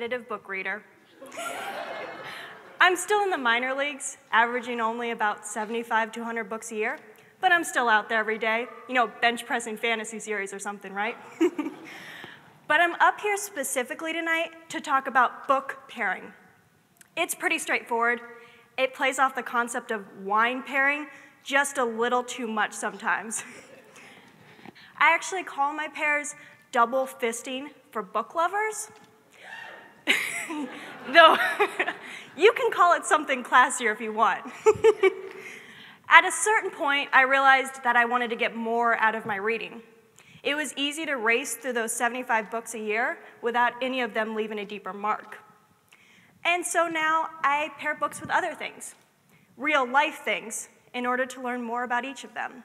competitive book reader. I'm still in the minor leagues, averaging only about 75 to 100 books a year, but I'm still out there every day, you know, bench pressing fantasy series or something, right? but I'm up here specifically tonight to talk about book pairing. It's pretty straightforward. It plays off the concept of wine pairing just a little too much sometimes. I actually call my pairs double fisting for book lovers. Though you can call it something classier if you want. At a certain point, I realized that I wanted to get more out of my reading. It was easy to race through those 75 books a year without any of them leaving a deeper mark. And so now I pair books with other things, real life things, in order to learn more about each of them.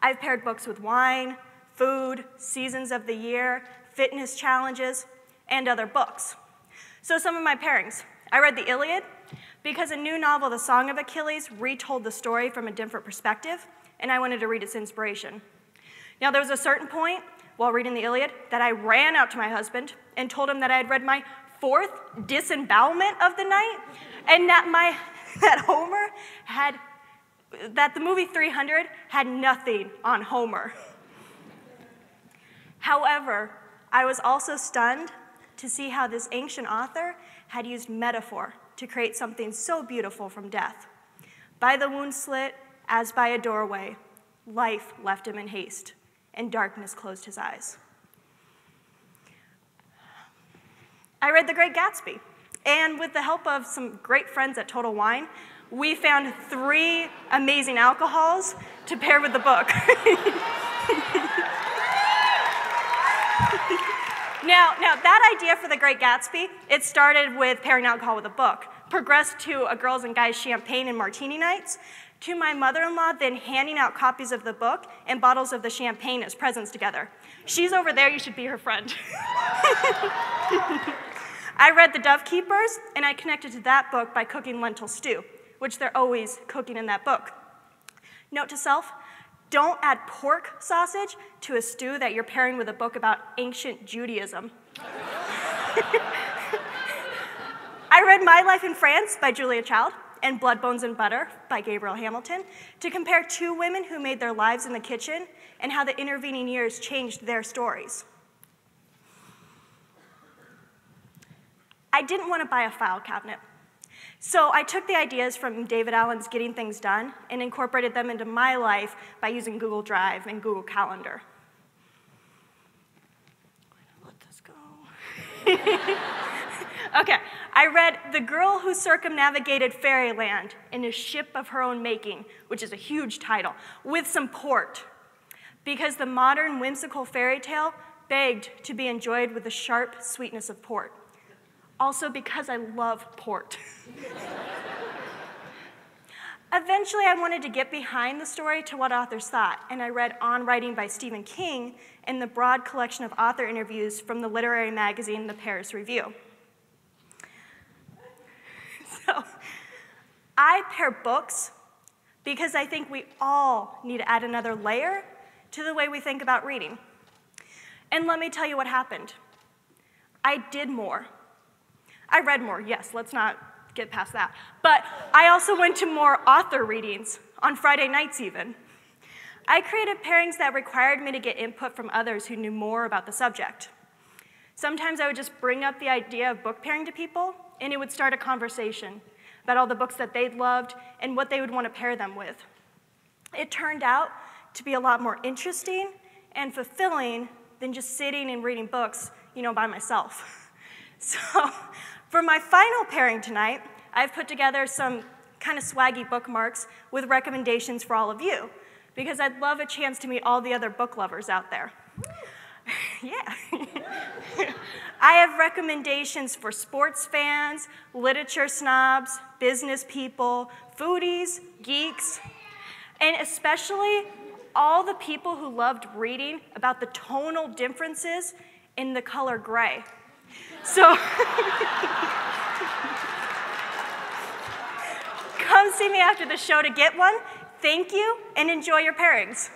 I've paired books with wine, food, seasons of the year, fitness challenges, and other books. So, some of my pairings I read the Iliad because a new novel, The Song of Achilles, retold the story from a different perspective, and I wanted to read its inspiration. Now, there was a certain point while reading the Iliad that I ran out to my husband and told him that I had read my fourth disembowelment of the night, and that my that Homer had that the movie 300 had nothing on Homer. However, I was also stunned to see how this ancient author had used metaphor to create something so beautiful from death. By the wound slit, as by a doorway, life left him in haste, and darkness closed his eyes. I read The Great Gatsby, and with the help of some great friends at Total Wine, we found three amazing alcohols to pair with the book. Now, now that idea for The Great Gatsby, it started with pairing alcohol with a book, progressed to a girls and guys champagne and martini nights, to my mother-in-law then handing out copies of the book and bottles of the champagne as presents together. She's over there, you should be her friend. I read The Dovekeepers, and I connected to that book by cooking lentil stew, which they're always cooking in that book. Note to self, don't add pork sausage to a stew that you're pairing with a book about ancient Judaism. I read My Life in France by Julia Child and Blood, Bones, and Butter by Gabrielle Hamilton to compare two women who made their lives in the kitchen and how the intervening years changed their stories. I didn't want to buy a file cabinet. So I took the ideas from David Allen's Getting Things Done and incorporated them into my life by using Google Drive and Google Calendar. Let this go. okay, I read The Girl Who Circumnavigated Fairyland in a Ship of Her Own Making, which is a huge title, with some port, because the modern whimsical fairy tale begged to be enjoyed with the sharp sweetness of port also because I love port. Eventually, I wanted to get behind the story to what authors thought, and I read On Writing by Stephen King in the broad collection of author interviews from the literary magazine The Paris Review. So, I pair books because I think we all need to add another layer to the way we think about reading. And let me tell you what happened. I did more. I read more, yes, let's not get past that. But I also went to more author readings, on Friday nights even. I created pairings that required me to get input from others who knew more about the subject. Sometimes I would just bring up the idea of book pairing to people, and it would start a conversation about all the books that they'd loved and what they would want to pair them with. It turned out to be a lot more interesting and fulfilling than just sitting and reading books, you know, by myself. So for my final pairing tonight, I've put together some kind of swaggy bookmarks with recommendations for all of you, because I'd love a chance to meet all the other book lovers out there. yeah. I have recommendations for sports fans, literature snobs, business people, foodies, geeks, and especially all the people who loved reading about the tonal differences in the color gray. So come see me after the show to get one. Thank you and enjoy your pairings.